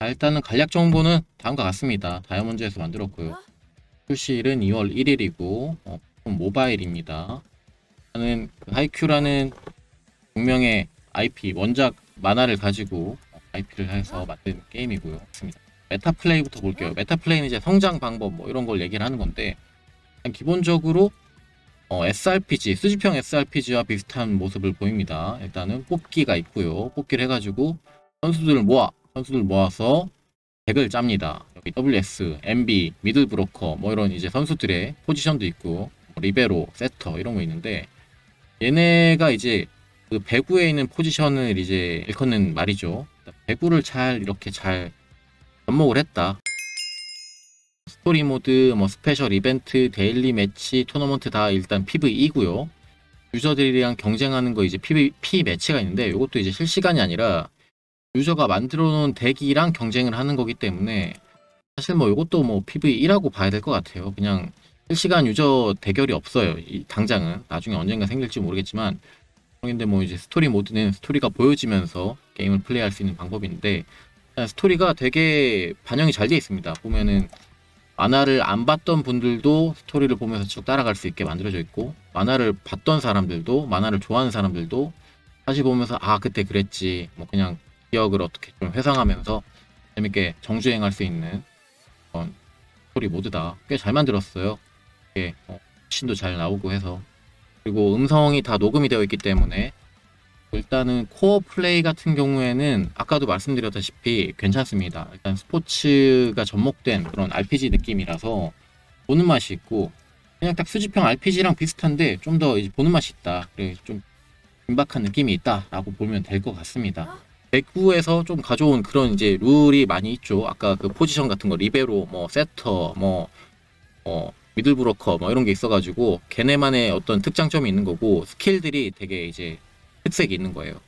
자, 일단은 간략 정보는 다음과 같습니다. 다이아몬드에서 만들었고요. 출시일은 2월 1일이고 어, 모바일입니다. 저는 그 하이큐라는 유명의 IP 원작 만화를 가지고 IP를 해서 만든 게임이고요. 맞습니다. meta play부터 볼게요. meta play는 이제 성장 방법 뭐 이런 걸 얘기를 하는 건데 기본적으로 어, SRPG 수집형 SRPG와 비슷한 모습을 보입니다. 일단은 뽑기가 있고요. 뽑기를 해가지고 선수들을 모아 선수들 모아서 덱을 짭니다. 여기 WS, MB, middle blocker 뭐 이런 이제 선수들의 포지션도 있고 뭐 리베로, 세터 이런 거 있는데 얘네가 이제 그 배구에 있는 포지션을 이제 일컫는 말이죠. 배구를 잘 이렇게 잘 접목을 했다. 스토리 모드, 뭐 special 이벤트, daily 매치, 토너먼트 다 일단 PVE고요. 유저들이랑 경쟁하는 거 이제 PVP 매치가 있는데 이것도 이제 실시간이 아니라 유저가 만들어 놓은 덱이랑 경쟁을 하는 거기 때문에 사실 뭐 이것도 뭐 PVE라고 봐야 될 것 같아요. 그냥 실시간 유저 대결이 없어요. 이 당장은 나중에 언젠가 생길지 모르겠지만 근데 뭐 이제 스토리 모드는 스토리가 보여지면서 게임을 플레이할 수 있는 방법인데 스토리가 되게 반영이 잘 되어 있습니다. 보면은 만화를 안 봤던 분들도 스토리를 보면서 쭉 따라갈 수 있게 만들어져 있고 만화를 봤던 사람들도 만화를 좋아하는 사람들도 다시 보면서 아 그때 그랬지 뭐 그냥 기억을 어떻게 좀 회상하면서 재밌게 정주행할 수 있는 그런 스토리 모드다 꽤 잘 만들었어요. 이게 어, 신도 잘 나오고 해서 그리고 음성이 다 녹음이 되어 있기 때문에 일단은 core play 같은 경우에는 아까도 말씀드렸다시피 괜찮습니다. 일단 스포츠가 접목된 그런 RPG 느낌이라서 보는 맛이 있고 그냥 딱 수집형 RPG랑 비슷한데 좀 더 보는 맛이 있다. 그래 좀 긴박한 느낌이 있다라고 보면 될 것 같습니다. 배구에서 좀 가져온 그런 이제 룰이 많이 있죠. 아까 그 포지션 같은 거 리베로, 뭐 세터, 뭐 어, middle blocker 뭐 이런 게 있어가지고 걔네만의 어떤 특장점이 있는 거고 스킬들이 되게 이제 특색이 있는 거예요.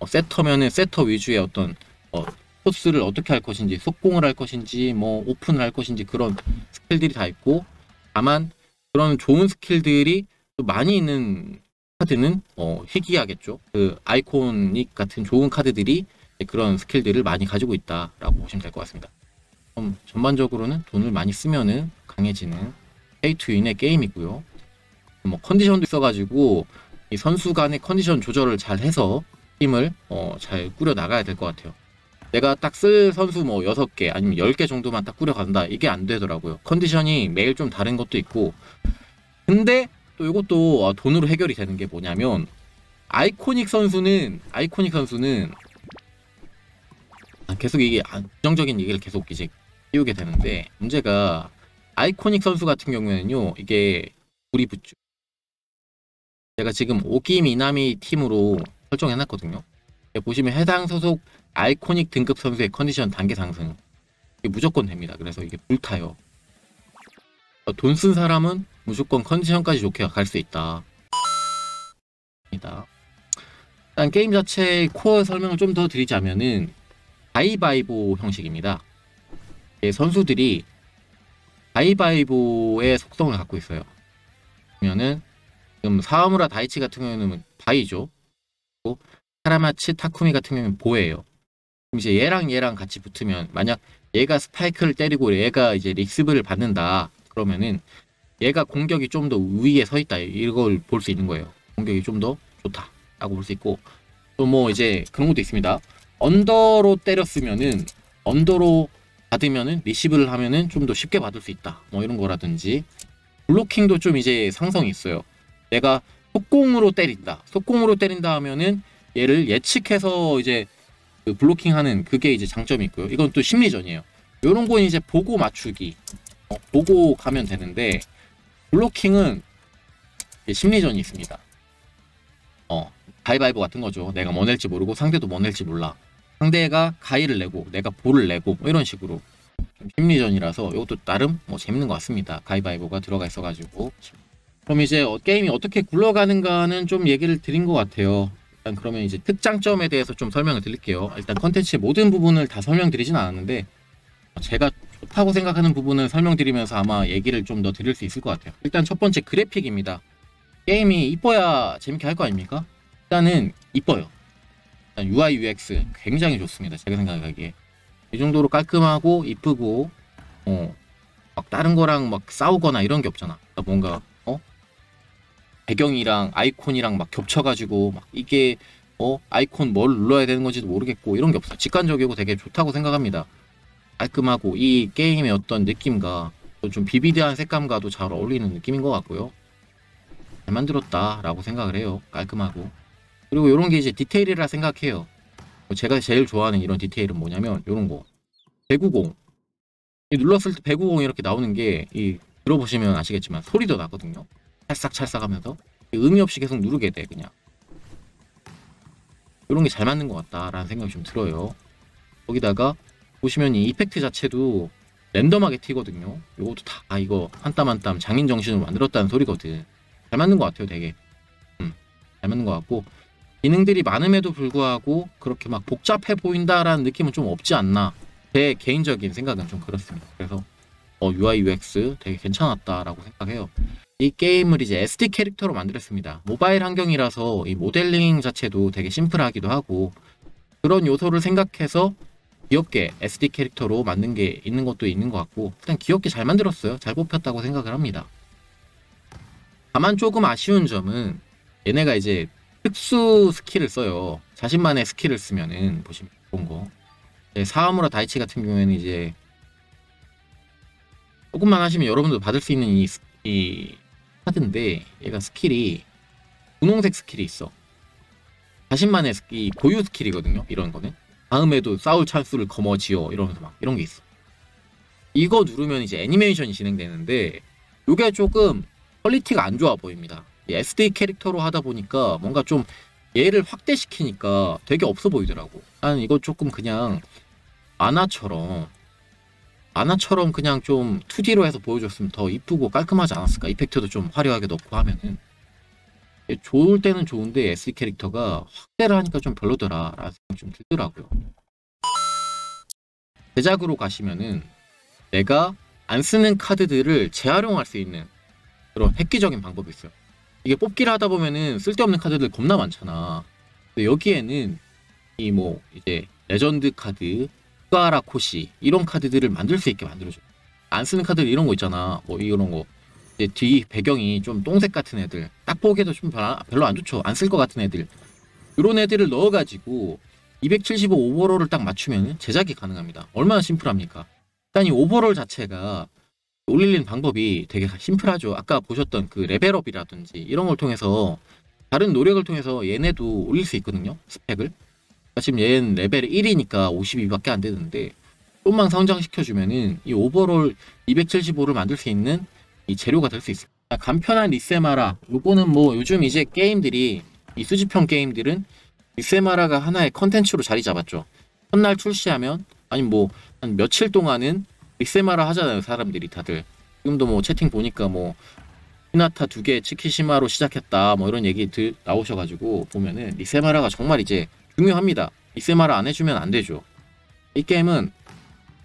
어, 세터면은 세터 위주의 어떤 어, 코스를 어떻게 할 것인지 속공을 할 것인지 뭐 오픈을 할 것인지 그런 스킬들이 다 있고 다만 그런 좋은 스킬들이 또 많이 있는 카드는 어, 희귀하겠죠. 그 iconic 같은 좋은 카드들이 그런 스킬들을 많이 가지고 있다라고 보시면 될 것 같습니다. 그럼 전반적으로는 돈을 많이 쓰면은 강해지는 pay to win의 게임이고요. 뭐 컨디션도 있어가지고 이 선수 간의 컨디션 조절을 잘 해서 팀을 어, 잘 꾸려 나가야 될 것 같아요. 내가 딱 쓸 선수 뭐 6개 아니면 10개 정도만 딱 꾸려 간다. 이게 안 되더라고요. 컨디션이 매일 좀 다른 것도 있고. 근데 또 이것도 아, 돈으로 해결이 되는 게 뭐냐면 아이코닉 선수는 아이코닉 선수는 아, 계속 이게 아, 부정적인 얘기를 계속 이제 띄우게 되는데 문제가 아이코닉 선수 같은 경우에는요 이게 불이 붙죠. 제가 지금 오기 미나미 팀으로 설정해놨거든요. 보시면 해당 소속 아이코닉 등급 선수의 컨디션 단계 상승. 무조건 됩니다. 그래서 이게 불타요. 돈 쓴 사람은 무조건 컨디션까지 좋게 갈 수 있다 일단 게임 자체의 코어 설명을 좀 더 드리자면은 가위바위보 형식입니다 선수들이 가위바위보의 속성을 갖고 있어요. 보면은 지금 사와무라 다이치 같은 경우에는 바위죠. 그리고 카라마치 타쿠미 같은 경우는 보예요. 그럼 이제 얘랑 얘랑 같이 붙으면 만약 얘가 스파이크를 때리고 얘가 이제 리시브를 받는다 그러면은 얘가 공격이 좀 더 위에 서 있다 이걸 볼 수 있는 거예요. 공격이 좀 더 좋다 라고 볼 수 있고 또 뭐 이제 그런 것도 있습니다. 언더로 때렸으면은 언더로 받으면은 리시브를 하면은 좀 더 쉽게 받을 수 있다. 뭐 이런 거라든지 블로킹도 좀 이제 상성이 있어요. 내가 속공으로 때린다. 속공으로 때린다 하면은 얘를 예측해서 이제 그 블로킹하는 그게 이제 장점이 있고요. 이건 또 심리전이에요. 이런 건 이제 보고 맞추기, 어, 보고 가면 되는데 블로킹은 심리전이 있습니다. 어, 가위바위보 같은 거죠. 내가 뭐 낼지 모르고 상대도 뭐 낼지 몰라. 상대가 가위를 내고 내가 볼을 내고 뭐 이런 식으로 좀 심리전이라서 이것도 나름 뭐 재밌는 것 같습니다. 가위바위보가 들어가 있어가지고 그럼 이제 어, 게임이 어떻게 굴러가는가는 좀 얘기를 드린 것 같아요. 일단 그러면 이제 특장점에 대해서 좀 설명을 드릴게요. 일단 컨텐츠의 모든 부분을 다 설명드리진 않았는데 제가 좋다고 생각하는 부분을 설명드리면서 아마 얘기를 좀 더 드릴 수 있을 것 같아요. 일단 첫 번째 그래픽입니다. 게임이 이뻐야 재밌게 할 거 아닙니까? 일단은 이뻐요. UI UX 굉장히 좋습니다. 제가 생각하기에 이 정도로 깔끔하고 이쁘고 어, 막 다른 거랑 막 싸우거나 이런 게 없잖아. 그러니까 뭔가 어 배경이랑 아이콘이랑 막 겹쳐가지고 막 이게 어 아이콘 뭘 눌러야 되는 건지도 모르겠고 이런 게 없어. 직관적이고 되게 좋다고 생각합니다. 깔끔하고 이 게임의 어떤 느낌과 좀 비비드한 색감과도 잘 어울리는 느낌인 것 같고요. 잘 만들었다라고 생각을 해요. 깔끔하고. 그리고 이런 게 이제 디테일이라 생각해요. 제가 제일 좋아하는 이런 디테일은 뭐냐면 이런 거. 배구공. 이 눌렀을 때 배구공 이렇게 나오는 게 이 들어보시면 아시겠지만 소리도 나거든요. 찰싹찰싹 하면서 의미 없이 계속 누르게 돼 그냥. 이런 게 잘 맞는 것 같다라는 생각이 좀 들어요. 거기다가 보시면 이 이펙트 자체도 랜덤하게 튀거든요. 이것도 다 이거 한 땀 한 땀 장인 정신으로 만들었다는 소리거든. 잘 맞는 것 같아요, 되게. 음, 잘 맞는 것 같고 기능들이 많음에도 불구하고 그렇게 막 복잡해 보인다라는 느낌은 좀 없지 않나. 제 개인적인 생각은 좀 그렇습니다. 그래서 어, UI UX 되게 괜찮았다라고 생각해요. 이 게임을 이제 SD 캐릭터로 만들었습니다. 모바일 환경이라서 이 모델링 자체도 되게 심플하기도 하고 그런 요소를 생각해서 귀엽게 SD 캐릭터로 만든 게 있는 것도 있는 것 같고 일단 귀엽게 잘 만들었어요. 잘 뽑혔다고 생각을 합니다. 다만 조금 아쉬운 점은 얘네가 이제 특수 스킬을 써요. 자신만의 스킬을 쓰면은 보시면 그런 거. 사와무라 다이치 같은 경우에는 이제 조금만 하시면 여러분도 받을 수 있는 이, 이 카드인데 얘가 스킬이 분홍색 스킬이 있어. 자신만의 이 고유 스킬이거든요. 이런 거는. 다음에도 싸울 찬스를 거머쥐어 이러면서 막 이런 게 있어. 이거 누르면 이제 애니메이션이 진행되는데 이게 조금 quality가 안 좋아 보입니다. SD 캐릭터로 하다 보니까 뭔가 좀 얘를 확대시키니까 되게 없어 보이더라고. 난 이거 조금 그냥 아나처럼 아나처럼 그냥 좀 2D로 해서 보여줬으면 더 이쁘고 깔끔하지 않았을까? effect도 좀 화려하게 넣고 하면은 좋을 때는 좋은데 SD 캐릭터가 확대를 하니까 좀 별로더라 라는 생각이 좀 들더라고요. 제작으로 가시면은 내가 안 쓰는 카드들을 재활용할 수 있는 그런 획기적인 방법이 있어요. 이게 뽑기를 하다 보면은 쓸데없는 카드들 겁나 많잖아. 근데 여기에는 이 뭐 이제 레전드 카드 스가와라 코시 이런 카드들을 만들 수 있게 만들어줘요. 안 쓰는 카드들 이런 거 있잖아. 뭐 이런 거 뒤 배경이 좀 똥색 같은 애들 딱 보기에도 좀 별로 안 좋죠. 안 쓸 것 같은 애들. 이런 애들을 넣어가지고 275 overall을 딱 맞추면 제작이 가능합니다. 얼마나 심플합니까? 일단 이 overall 자체가 올리는 방법이 되게 심플하죠. 아까 보셨던 그 레벨업이라든지 이런 걸 통해서 다른 노력을 통해서 얘네도 올릴 수 있거든요 스펙을. 지금 얘는 레벨 1이니까 52밖에 안 되는데 좀만 성장시켜주면은 이 overall 275를 만들 수 있는 이 재료가 될 수 있어요. 간편한 리세마라. 요거는 뭐 요즘 이제 게임들이 이 수집형 게임들은 리세마라가 하나의 컨텐츠로 자리 잡았죠. 첫날 출시하면 아니 뭐 한 며칠 동안은 리세마라 하잖아요. 사람들이 다들. 지금도 뭐 채팅 보니까 뭐 히나타 두 개 츠키시마로 시작했다 뭐 이런 얘기 들 나오셔가지고 보면은 리세마라가 정말 이제 중요합니다. 리세마라 안 해주면 안 되죠. 이 게임은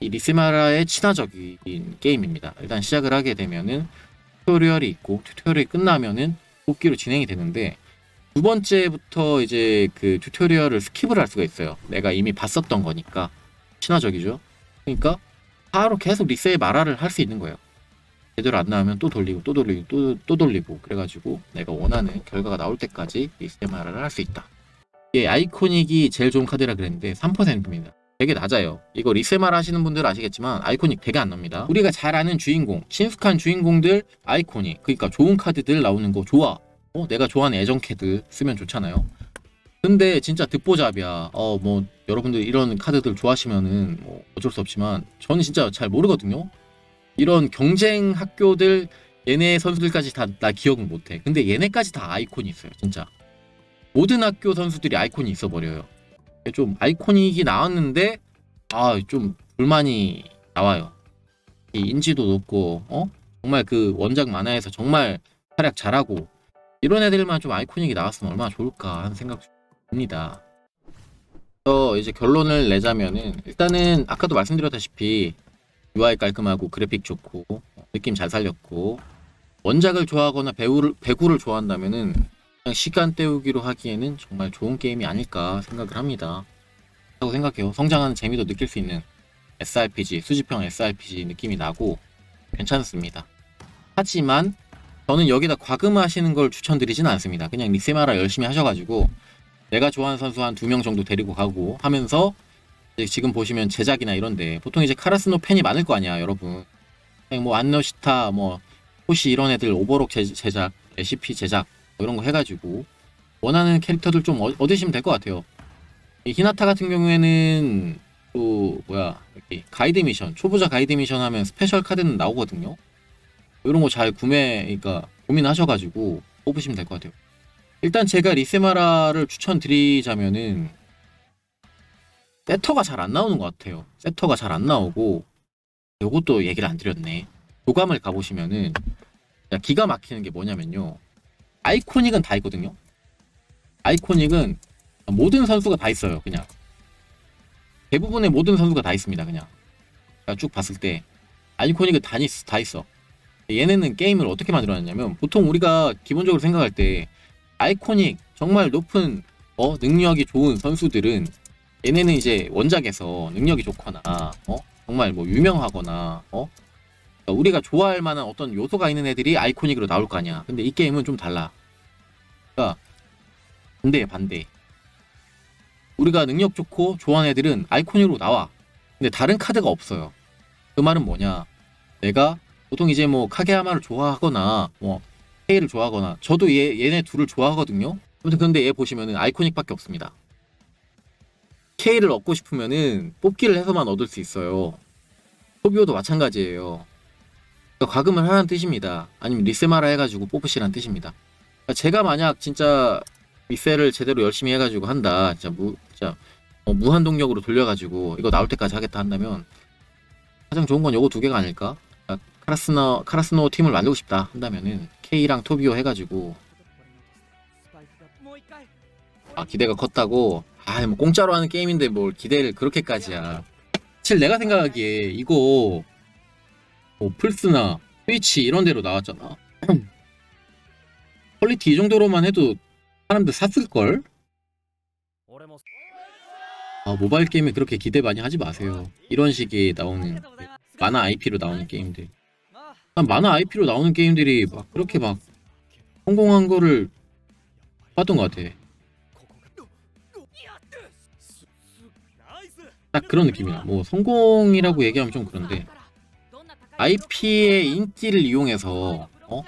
이 리세마라의 친화적인 게임입니다. 일단 시작을 하게 되면은 튜토리얼이 있고 튜토리얼이 끝나면은 뽑기로 진행이 되는데 두 번째부터 이제 그 튜토리얼을 skip을 할 수가 있어요. 내가 이미 봤었던 거니까 친화적이죠. 그러니까 바로 계속 리세 마라를 할 수 있는 거예요. 제대로 안 나오면 또 돌리고 또 돌리고 또, 또 돌리고 그래가지고 내가 원하는 결과가 나올 때까지 리세 마라를 할 수 있다. 이게 iconic이 제일 좋은 카드라 그랬는데 3%입니다. 되게 낮아요. 이거 리세마라 하시는 분들 아시겠지만 iconic 되게 안 납니다. 우리가 잘 아는 주인공, 친숙한 주인공들 iconic, 그러니까 좋은 카드들 나오는 거 좋아. 어, 내가 좋아하는 애정 캐들 쓰면 좋잖아요. 근데 진짜 듣보잡이야. 어, 뭐 여러분들 이런 카드들 좋아하시면은 뭐 어쩔 수 없지만 저는 진짜 잘 모르거든요. 이런 경쟁 학교들 얘네 선수들까지 다 나 기억은 못해. 근데 얘네까지 다 iconic이 있어요, 진짜. 모든 학교 선수들이 iconic이 있어 버려요. 좀 iconic이 나왔는데 아 좀 불만이 나와요. 이 인지도 높고 어 정말 그 원작 만화에서 정말 활약 잘하고 이런 애들만 좀 아이코닉이 나왔으면 얼마나 좋을까 하는 생각 듭니다. 저 이제 결론을 내자면은 일단은 아까도 말씀드렸다시피 UI 깔끔하고 그래픽 좋고 느낌 잘 살렸고 원작을 좋아하거나 배우를 배구를 좋아한다면은 시간 때우기로 하기에는 정말 좋은 게임이 아닐까 생각을 합니다. 라고 생각해요. 성장하는 재미도 느낄 수 있는 SRPG, 수집형 SRPG 느낌이 나고 괜찮습니다. 하지만 저는 여기다 과금하시는 걸 추천드리진 않습니다. 그냥 리세마라 열심히 하셔가지고 내가 좋아하는 선수 한 두 명 정도 데리고 가고 하면서 지금 보시면 제작이나 이런데 보통 이제 카라스노 팬이 많을 거 아니야 여러분 뭐 안너시타 뭐 호시 이런 애들 오버록 제- 제작 레시피 제작 뭐 이런 거 해가지고 원하는 캐릭터들 좀 얻- 얻으시면 될 것 같아요 이 히나타 같은 경우에는 또 뭐야 이렇게 가이드 미션 초보자 가이드 미션 하면 스페셜 카드는 나오거든요 이런 거 잘 구매 그러니까 고민하셔가지고 뽑으시면 될 것 같아요 일단 제가 리세마라를 추천드리자면은 세터가 잘 안 나오는 것 같아요. 세터가 잘 안 나오고 요것도 얘기를 안 드렸네. 도감을 가보시면은 기가 막히는 게 뭐냐면요. 아이코닉은 다 있거든요. 아이코닉은 모든 선수가 다 있어요. 그냥 대부분의 모든 선수가 다 있습니다. 그냥 쭉 봤을 때 아이코닉은 다, 있, 다 있어. 얘네는 게임을 어떻게 만들어놨냐면 보통 우리가 기본적으로 생각할 때 아이코닉 정말 높은 어 능력이 좋은 선수들은 얘네는 이제 원작에서 능력이 좋거나 어 정말 뭐 유명하거나 어 우리가 좋아할 만한 어떤 요소가 있는 애들이 아이코닉으로 나올 거 아니야. 근데 이 게임은 좀 달라. 그러니까 반대에 반대. 우리가 능력 좋고 좋아하는 애들은 아이코닉으로 나와. 근데 다른 카드가 없어요. 그 말은 뭐냐? 내가 보통 이제 뭐 카게야마를 좋아하거나 뭐 헤이를 좋아하거나 저도 얘 얘네 둘을 좋아하거든요. 아무튼 근데 얘 보시면은 아이코닉밖에 없습니다. K를 얻고 싶으면은 뽑기를 해서만 얻을 수 있어요. 토비오도 마찬가지예요. 과금을 하라는 뜻입니다. 아니면 리세마라 해가지고 뽑으시라는 뜻입니다. 그러니까 제가 만약 진짜 리세를 제대로 열심히 해가지고 한다, 진짜 무, 진짜 어, 무한 동력으로 돌려가지고 이거 나올 때까지 하겠다 한다면 가장 좋은 건 요거 두 개가 아닐까? 그러니까 카라스노 카라스노 팀을 만들고 싶다 한다면은 K랑 토비오 해가지고 아 기대가 컸다고 아 뭐 공짜로 하는 게임인데 뭘 기대를 그렇게까지야 사실 내가 생각하기에 이거 뭐 플스나 스위치 이런 데로 나왔잖아. 퀄리티 이 정도로만 해도 사람들 샀을걸? 아 모바일 게임에 그렇게 기대 많이 하지 마세요. 이런 식의 나오는 만화 IP로 나오는 게임들. 난 만화 IP로 나오는 게임들이 막 그렇게 막 성공한 거를 봤던 것 같아. 딱 그런 느낌이야. 뭐 성공이라고 얘기하면 좀 그런데 IP의 인기를 이용해서 어?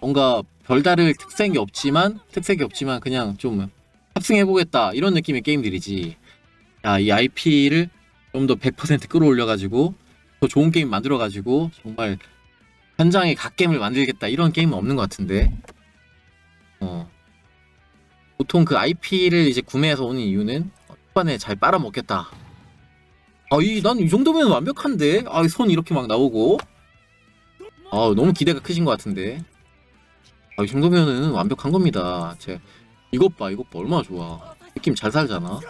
뭔가 별다를 특색이 없지만 특색이 없지만 그냥 좀 탑승해보겠다 이런 느낌의 게임들이지. 야 이 IP를 좀 더 100% 끌어올려가지고 더 좋은 게임 만들어가지고 정말 현장에 갓게임을 만들겠다 이런 게임은 없는 것 같은데. 어. 보통 그 IP를 이제 구매해서 오는 이유는 초반에 잘 빨아먹겠다. 아, 이, 난 이 정도면 완벽한데? 아, 손 이렇게 막 나오고. 아, 너무 기대가 크신 것 같은데. 아, 이 정도면은 완벽한 겁니다. 제, 이것 봐, 이것 봐. 얼마나 좋아. 느낌 잘 살잖아.